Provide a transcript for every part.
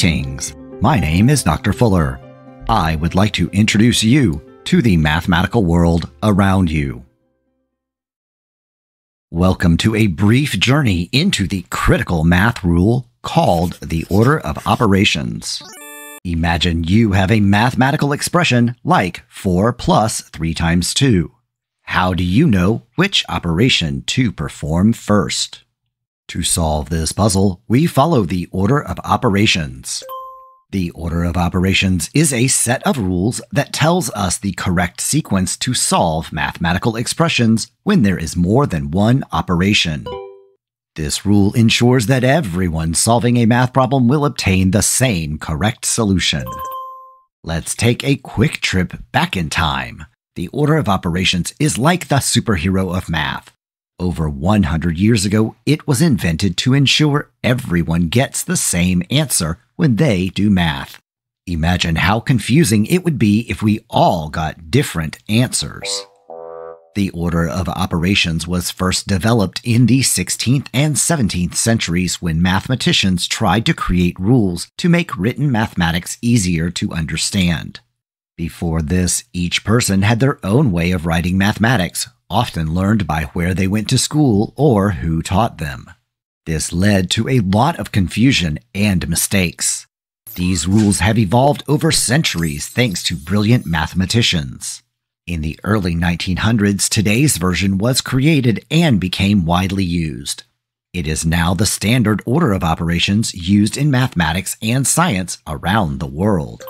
Greetings. My name is Dr. Fuller. I would like to introduce you to the mathematical world around you. Welcome to a brief journey into the critical math rule called the order of operations. Imagine you have a mathematical expression like 4 plus 3 times 2. How do you know which operation to perform first? To solve this puzzle, we follow the order of operations. The order of operations is a set of rules that tells us the correct sequence to solve mathematical expressions when there is more than one operation. This rule ensures that everyone solving a math problem will obtain the same correct solution. Let's take a quick trip back in time. The order of operations is like the superhero of math. Over 100 years ago, it was invented to ensure everyone gets the same answer when they do math. Imagine how confusing it would be if we all got different answers. The order of operations was first developed in the 16th and 17th centuries when mathematicians tried to create rules to make written mathematics easier to understand. Before this, each person had their own way of writing mathematics, often learned by where they went to school or who taught them. This led to a lot of confusion and mistakes. These rules have evolved over centuries thanks to brilliant mathematicians. In the early 1900s, today's version was created and became widely used. It is now the standard order of operations used in mathematics and science around the world.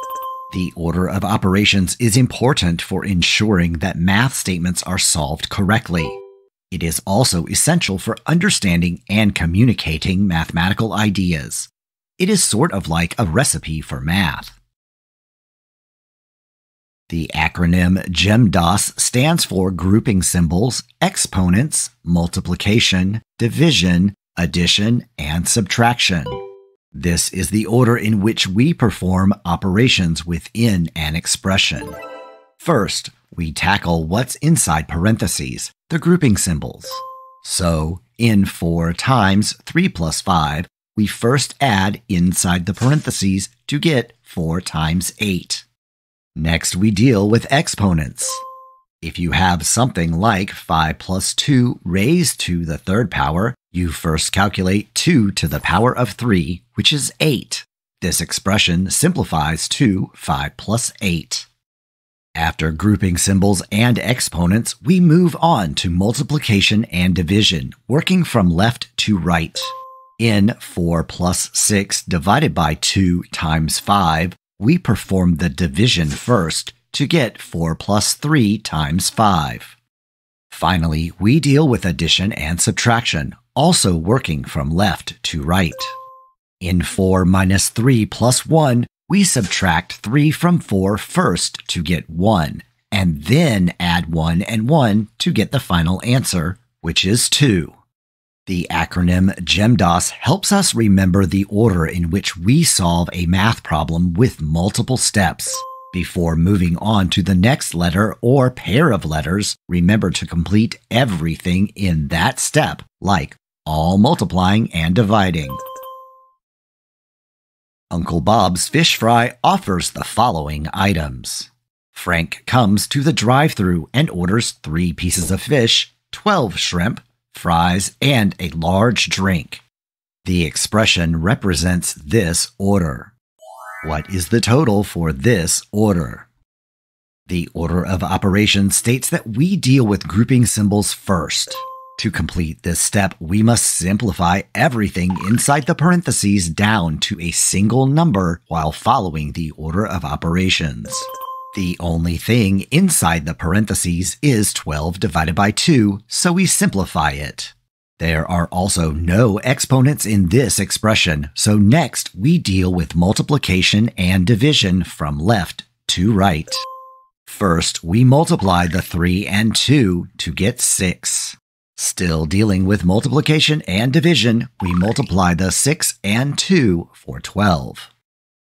The order of operations is important for ensuring that math statements are solved correctly. It is also essential for understanding and communicating mathematical ideas. It is sort of like a recipe for math. The acronym GEMDAS stands for grouping symbols, exponents, multiplication, division, addition, and subtraction. This is the order in which we perform operations within an expression. First, we tackle what's inside parentheses, the grouping symbols. So, in 4 times 3 plus 5, we first add inside the parentheses to get 4 times 8. Next, we deal with exponents. If you have something like 5 plus 2 raised to the third power, you first calculate 2 to the power of 3, which is 8. This expression simplifies to 5 plus 8. After grouping symbols and exponents, we move on to multiplication and division, working from left to right. In 4 plus 6 divided by 2 times 5, we perform the division first to get 4 plus 3 times 5. Finally, we deal with addition and subtraction, also working from left to right. In 4 minus 3 plus 1, we subtract 3 from 4 first to get 1, and then add 1 and 1 to get the final answer, which is 2. The acronym GEMDAS helps us remember the order in which we solve a math problem with multiple steps. Before moving on to the next letter or pair of letters, remember to complete everything in that step, like all multiplying and dividing. Uncle Bob's Fish Fry offers the following items. Frank comes to the drive through and orders three pieces of fish, 12 shrimp, fries, and a large drink. The expression represents this order. What is the total for this order? The order of operations states that we deal with grouping symbols first. To complete this step, we must simplify everything inside the parentheses down to a single number while following the order of operations. The only thing inside the parentheses is 12 divided by 2, so we simplify it. There are also no exponents in this expression, so next we deal with multiplication and division from left to right. First, we multiply the 3 and 2 to get 6. Still dealing with multiplication and division, we multiply the 6 and 2 for 12.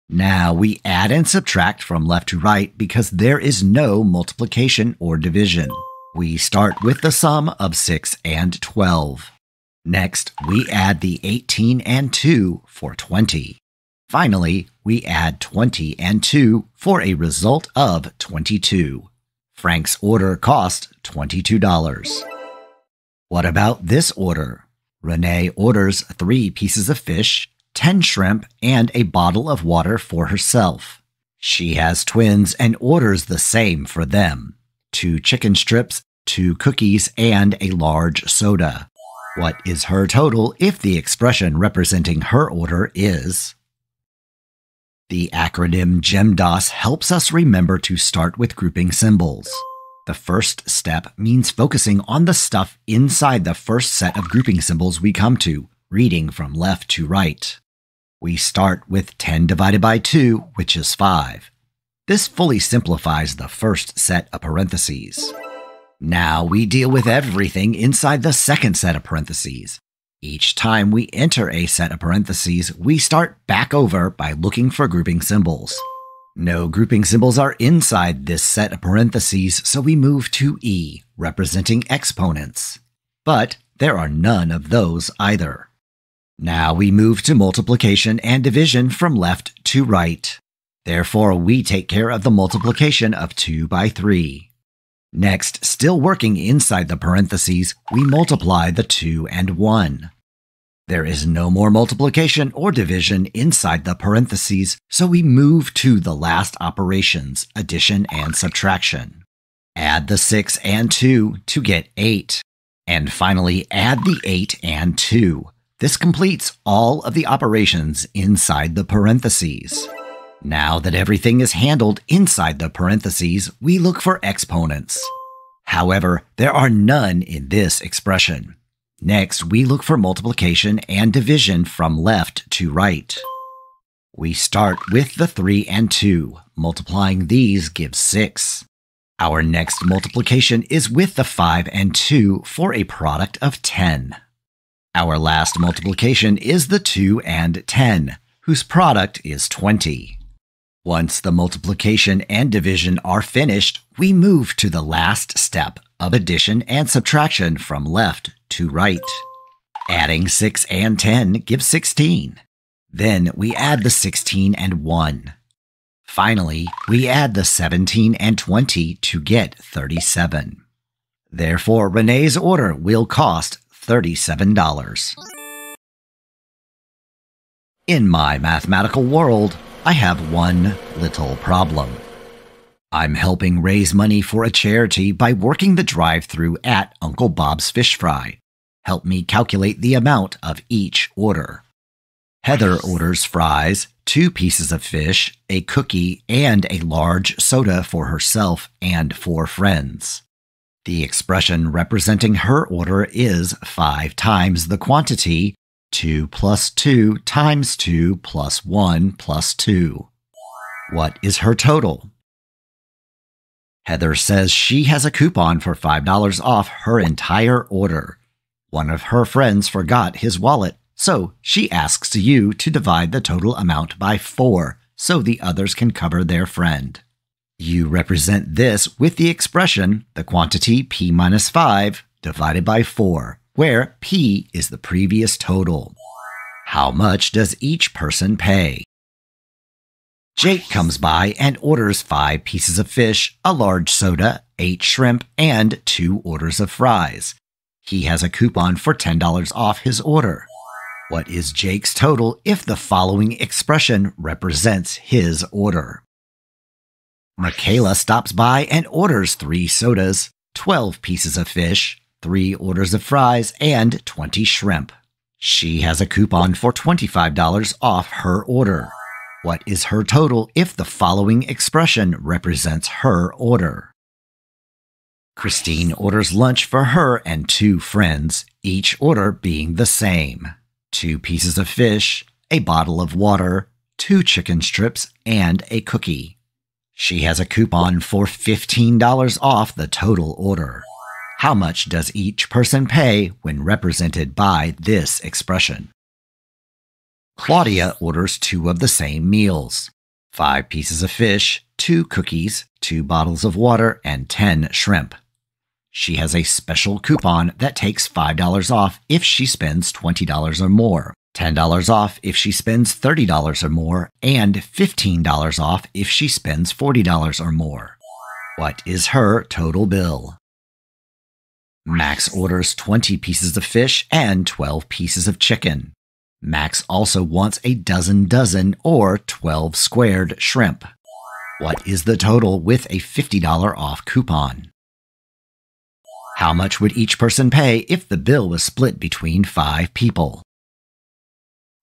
Now we add and subtract from left to right because there is no multiplication or division. We start with the sum of 6 and 12. Next, we add the 18 and 2 for 20. Finally, we add 20 and 2 for a result of 22. Frank's order cost $22. What about this order? Renee orders three pieces of fish, 10 shrimp, and a bottle of water for herself. She has twins and orders the same for them two chicken strips, two cookies, and a large soda. What is her total if the expression representing her order is the acronym GEMDAS helps us remember to start with grouping symbols. The first step means focusing on the stuff inside the first set of grouping symbols we come to, reading from left to right. We start with 10 divided by 2, which is 5. This fully simplifies the first set of parentheses. Now we deal with everything inside the second set of parentheses. Each time we enter a set of parentheses, we start back over by looking for grouping symbols. No grouping symbols are inside this set of parentheses, so we move to E, representing exponents. But there are none of those either. Now we move to multiplication and division from left to right. Therefore, we take care of the multiplication of 2 by 3. Next, still working inside the parentheses, we multiply the 2 and 1. There is no more multiplication or division inside the parentheses, so we move to the last operations, addition and subtraction. Add the 6 and 2 to get 8. And finally, add the 8 and 2. This completes all of the operations inside the parentheses. Now that everything is handled inside the parentheses, we look for exponents. However, there are none in this expression. Next, we look for multiplication and division from left to right. We start with the 3 and 2. Multiplying these gives 6. Our next multiplication is with the 5 and 2 for a product of 10. Our last multiplication is the 2 and 10, whose product is 20. Once the multiplication and division are finished, we move to the last step of addition and subtraction from left to right. Adding 6 and 10 gives 16. Then we add the 16 and 1. Finally, we add the 17 and 20 to get 37. Therefore, Renee's order will cost $37. In my mathematical world, I have one little problem. I'm helping raise money for a charity by working the drive through at Uncle Bob's Fish Fry. Help me calculate the amount of each order. Heather orders fries, two pieces of fish, a cookie, and a large soda for herself and four friends. The expression representing her order is five times the quantity 2 plus 2 times 2 plus 1 plus 2. What is her total? Heather says she has a coupon for $5 off her entire order. One of her friends forgot his wallet, so she asks you to divide the total amount by 4 so the others can cover their friend. You represent this with the expression the quantity p minus 5 divided by 4 where P is the previous total. How much does each person pay? Jake comes by and orders five pieces of fish, a large soda, eight shrimp, and two orders of fries. He has a coupon for $10 off his order. What is Jake's total if the following expression represents his order? Michaela stops by and orders three sodas, 12 pieces of fish, three orders of fries, and 20 shrimp. She has a coupon for $25 off her order. What is her total if the following expression represents her order? Christine orders lunch for her and two friends, each order being the same two pieces of fish, a bottle of water, two chicken strips, and a cookie. She has a coupon for $15 off the total order. How much does each person pay when represented by this expression? Claudia orders two of the same meals five pieces of fish, two cookies, two bottles of water, and 10 shrimp. She has a special coupon that takes $5 off if she spends $20 or more. $10 off if she spends $30 or more, and $15 off if she spends $40 or more. What is her total bill? Max orders 20 pieces of fish and 12 pieces of chicken. Max also wants a dozen dozen or 12 squared shrimp. What is the total with a $50 off coupon? How much would each person pay if the bill was split between five people?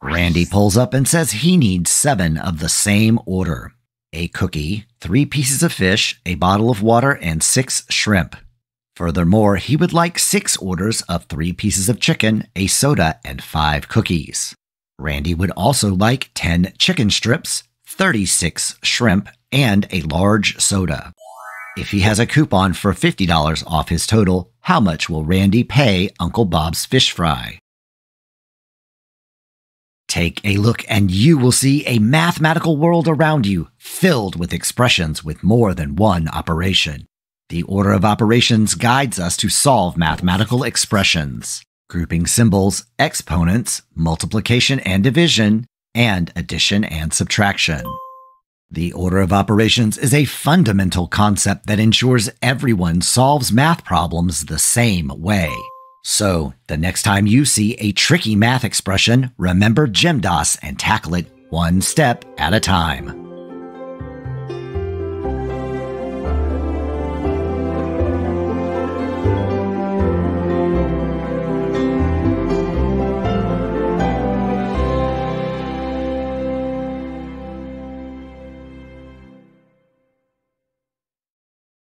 Randy pulls up and says he needs seven of the same order a cookie, three pieces of fish, a bottle of water, and six shrimp. Furthermore, he would like six orders of three pieces of chicken, a soda, and five cookies. Randy would also like 10 chicken strips, 36 shrimp, and a large soda. If he has a coupon for $50 off his total, how much will Randy pay Uncle Bob's fish fry? Take a look and you will see a mathematical world around you filled with expressions with more than one operation. The order of operations guides us to solve mathematical expressions, grouping symbols, exponents, multiplication and division, and addition and subtraction. The order of operations is a fundamental concept that ensures everyone solves math problems the same way. So, the next time you see a tricky math expression, remember GEMDAS and tackle it one step at a time.